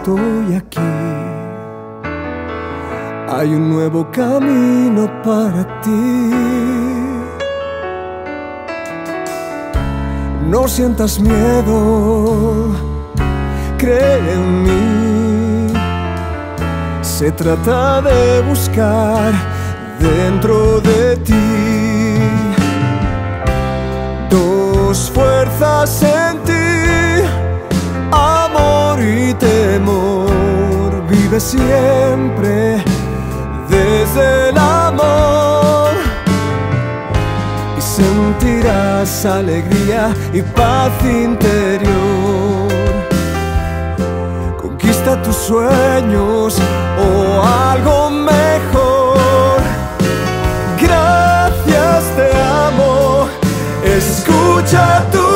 estoy aquí. Hay un nuevo camino para ti. No sientas miedo, cree en mí. Se trata de buscar dentro de ti dos fuerzas siempre desde el amor y sentirás alegría y paz interior. Conquista tus sueños o algo mejor. Gracias, te amo. Escucha tu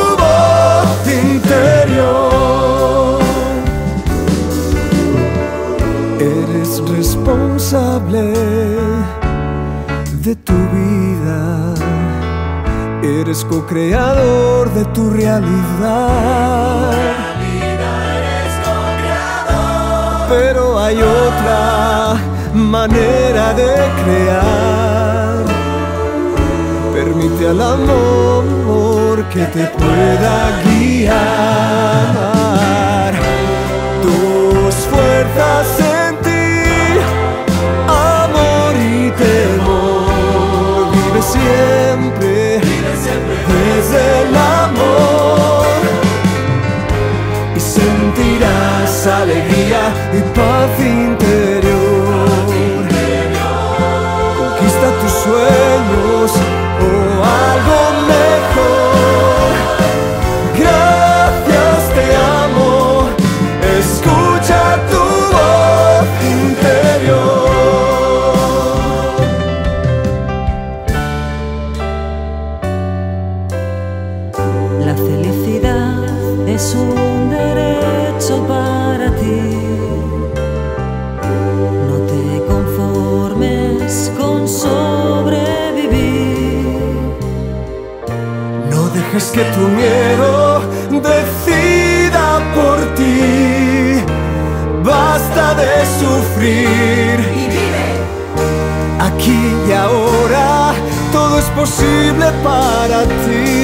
de tu vida. Eres co-creador de tu realidad. Pero hay otra manera de crear. Permite al amor que te pueda guiar. Siempre, desde el amor y sentirás alegría y paz interior. Conquista tus sueños La felicidad es un derecho para ti. No te conformes con sobrevivir. No dejes que tu miedo decida por ti. Basta de sufrir. Aquí y ahora todo es posible para ti.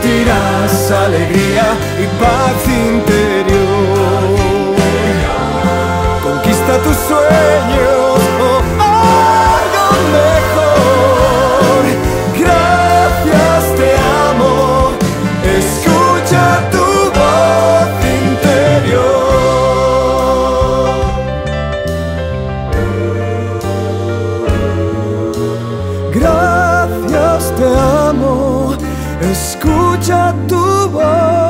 sentirás alegría y paz interior. Conquista tus sueños o algo mejor. Gracias, te amo. Escucha tu voz interior. Gracias, te amo escucha tu voz.